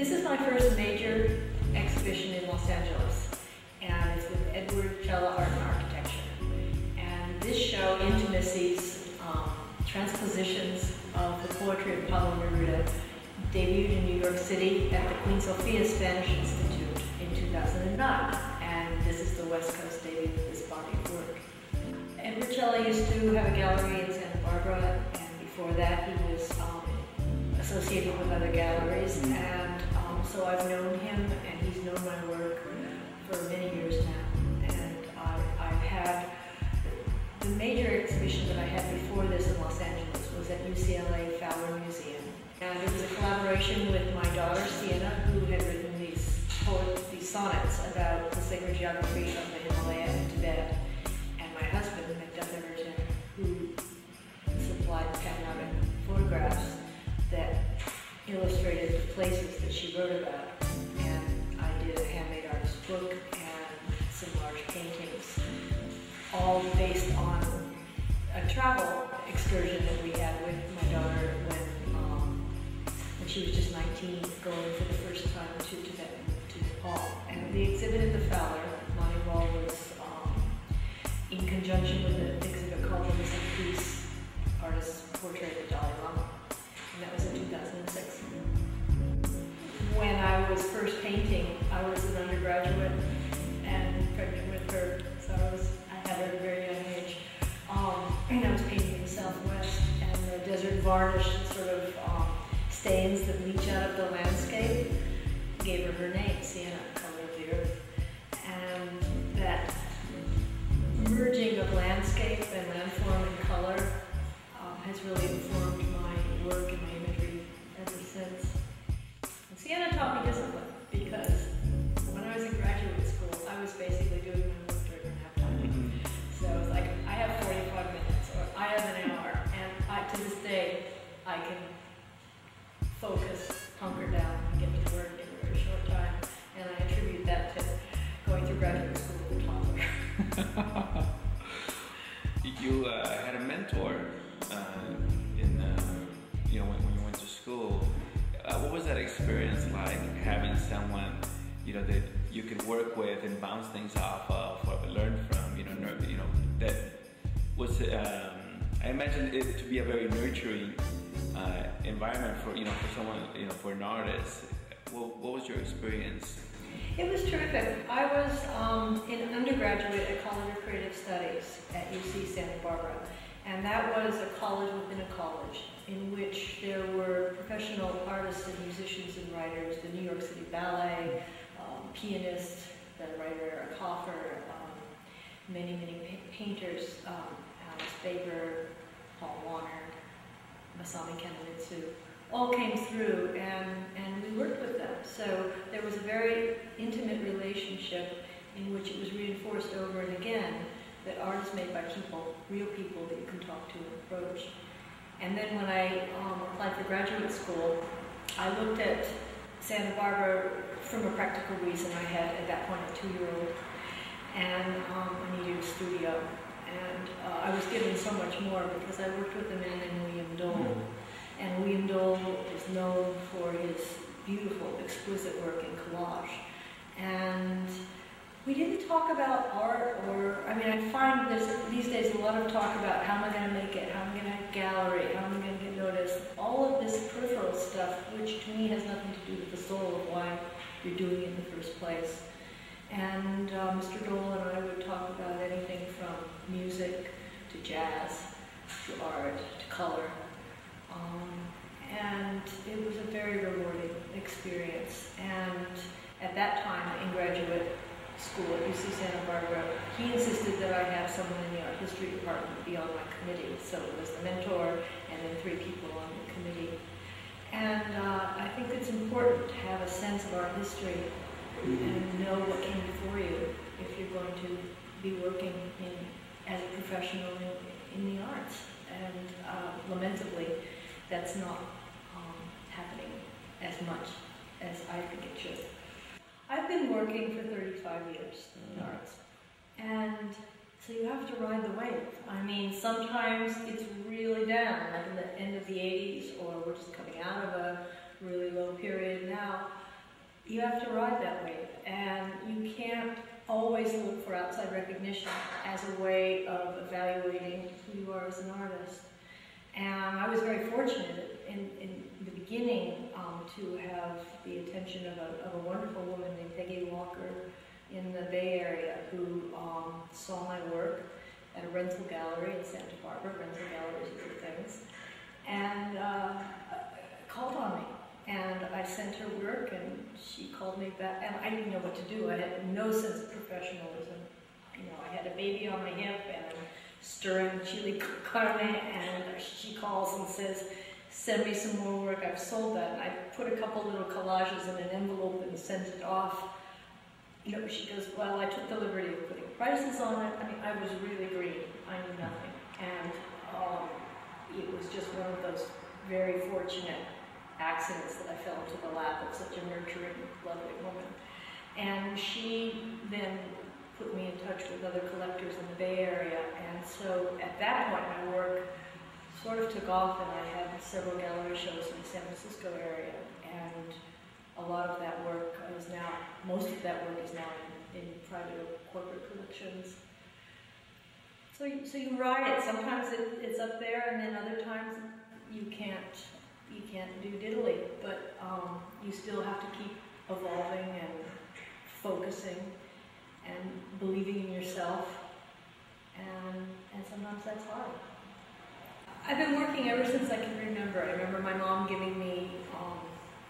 This is my first major exhibition in Los Angeles, and it's with Edward Cella Art and Architecture. And this show, Intimacies, um, transpositions of the poetry of Pablo Neruda, debuted in New York City at the Queen Sofia Spanish Institute in 2009. And this is the West Coast debut of this body of work. Edward Cella used to have a gallery in Santa Barbara, and before that he was um, associated with other galleries. And so I've known him, and he's known my work for many years now. And I've had the major exhibition that I had before this in Los Angeles was at UCLA Fowler Museum. And it was a collaboration with my daughter, Sienna, who had written these, poems, these sonnets about the sacred geography of the Himalaya illustrated the places that she wrote about. And I did a handmade artist book and some large paintings, all based on a travel excursion that we had with my daughter when, um, when she was just 19, going for the first time to Tibet, to Nepal. And the exhibit at the Fowler, Monty Wall was um, in conjunction with an exhibit called The Missing Peace, Artist's Portrait of the Dalai was first painting, I was an undergraduate and pregnant with her, so I was I had her at a very young age. Um, and I was painting in the Southwest, and the desert varnish sort of um, stains that leach out of the landscape gave her her name, Sienna, color of the earth. And that merging of landscape and landform and color um, has really informed my work and my imagery ever since. And Sienna taught me I can focus, hunker down, and get me to work in a very short time. And I attribute that to going through graduate school a toddler. you uh, had a mentor uh, in, uh, you know, when, when you went to school. Uh, what was that experience like, having someone, you know, that you could work with and bounce things off of or learn from, you know, you know, that was, um, I imagine it to be a very nurturing uh, environment for, you know, for someone, you know, for an artist. What, what was your experience? It was terrific. I was um, in undergraduate at College of Creative Studies at UC Santa Barbara, and that was a college within a college in which there were professional artists and musicians and writers, the New York City Ballet, um, pianists, the writer Eric Hoffer, um, many, many pa- painters, um, Alice Baber, Paul Wonner, Matsumi Kanemitsu, all came through and, and we worked with them. So there was a very intimate relationship in which it was reinforced over and again that art is made by people, real people that you can talk to and approach. And then when I um, applied for graduate school, I looked at Santa Barbara from a practical reason. I had at that point a two-year-old, and um, I needed a studio. And uh, I was given so much more because I worked with a man named William Dole. And William Dole is known for his beautiful, exquisite work in collage. And we didn't talk about art or, I mean, I find there's these days a lot of talk about how am I going to make it, how am I going to gallery, how am I going to get noticed. All of this peripheral stuff, which to me has nothing to do with the soul of why you're doing it in the first place. And uh, Mr. Dole and I would talk about anything from music to jazz to art to color. Um, and it was a very rewarding experience. And at that time, in graduate school at UC Santa Barbara, he insisted that I have someone in the art history department be on my committee. So it was the mentor and then three people on the committee. And uh, I think it's important to have a sense of art history and know what came before you if you're going to be working in, as a professional in, in the arts. And uh, lamentably, that's not um, happening as much as I think it should. I've been working for 35 years in the arts, and so you have to ride the wave. I mean, sometimes it's really down, like in the end of the 80s, or we're just coming out of a really low period now. You have to ride that wave, and you can't always look for outside recognition as a way of evaluating who you are as an artist. And I was very fortunate in, in the beginning um, to have the attention of a, of a, wonderful woman named Peggy Walker in the Bay Area who um, saw my work at a rental gallery in Santa Barbara, rental galleries are things, and uh, called on me. And I sent her work, and she called me back, and I didn't know what to do. I had no sense of professionalism. You know, I had a baby on my hip, and I'm stirring chili carne, and she calls and says, send me some more work. I've sold that. And I put a couple little collages in an envelope and sent it off. You know, she goes, well, I took the liberty of putting prices on it. I mean, I was really green. I knew nothing. And um, it was just one of those very fortunate accidents that I fell into the lap of such a nurturing, lovely woman. And she then put me in touch with other collectors in the Bay Area. And so at that point, my work sort of took off, and I had several gallery shows in the San Francisco area. And a lot of that work is now, most of that work is now in, in private or corporate collections. So you, so you ride it. Sometimes it, it's up there, and then other times you can't you can't do diddly, but um, you still have to keep evolving and focusing and believing in yourself, and, and sometimes that's hard. I've been working ever since I can remember. I remember my mom giving me um,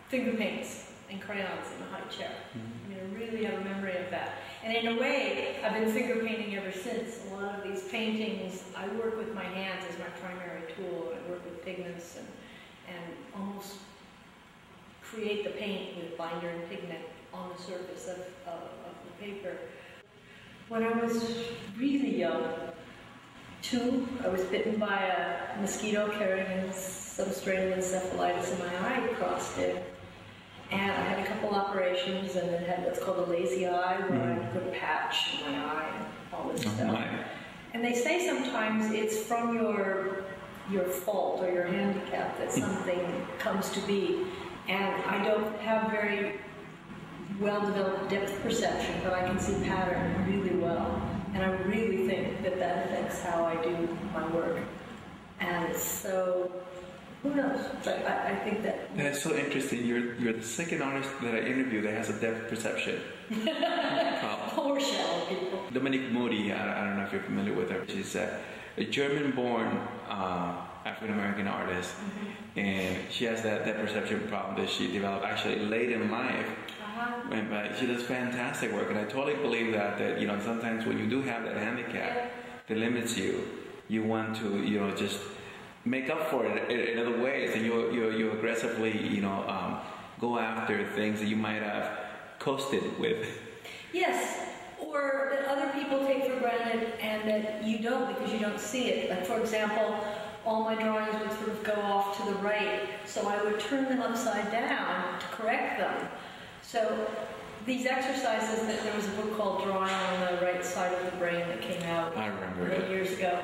finger paints and crayons in the high chair. Mm-hmm. I mean, I really have a memory of that. And in a way, I've been finger painting ever since. A lot of these paintings, I work with my hands as my primary tool. I work with pigments and and almost create the paint with binder and pigment on the surface of, of the paper. When I was really young, two, I was bitten by a mosquito carrying some strain of encephalitis in my eye crossed it. And I had a couple operations and then had what's called a lazy eye, where mm. I put a patch in my eye and all this oh, stuff. My. And they say sometimes it's from your your fault or your handicap that something comes to be. And I don't have very well developed depth perception, but I can see pattern really well. And I really think that that affects how I do my work. And so, who knows? But I, I think that. That's so interesting. You're, you're the second artist that I interviewed that has a depth perception. Poor shallow people. Dominique Moody, I, I, don't know if you're familiar with her. She's uh, a German-born uh, African American artist, mm-hmm. and she has that, that perception problem that she developed actually late in life. Uh-huh. And, but she does fantastic work, and I totally believe that that you know sometimes when you do have that handicap that limits you, you want to you know just make up for it in, in other ways, and you you you aggressively you know um, go after things that you might have coasted with. Yes, or that other people take for granted and that you don't because you don't see it. Like, for example, all my drawings would sort of go off to the right, so I would turn them upside down to correct them. So these exercises, that there was a book called Drawing on the Right Side of the Brain that came out I remember many it. years ago.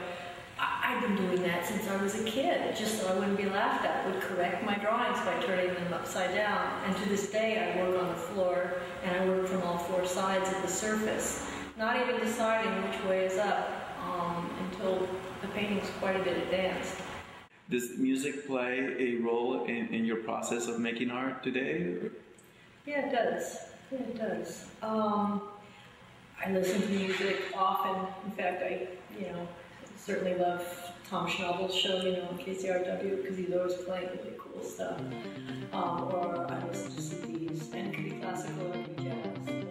I've been doing that since I was a kid, just so I wouldn't be laughed at. I would correct my drawings by turning them upside down. And to this day, I work on the floor, and I work from all four sides of the surface, not even deciding which way is up um, until the painting's quite a bit advanced. Does music play a role in, in your process of making art today? Yeah, it does. Yeah, it does. Um, I listen to music often. In fact, I, you know, certainly love Tom Schnabel's show, you know, on KCRW, because he's always playing really cool stuff. Um, or I listen to CDs, and it could be classical, and be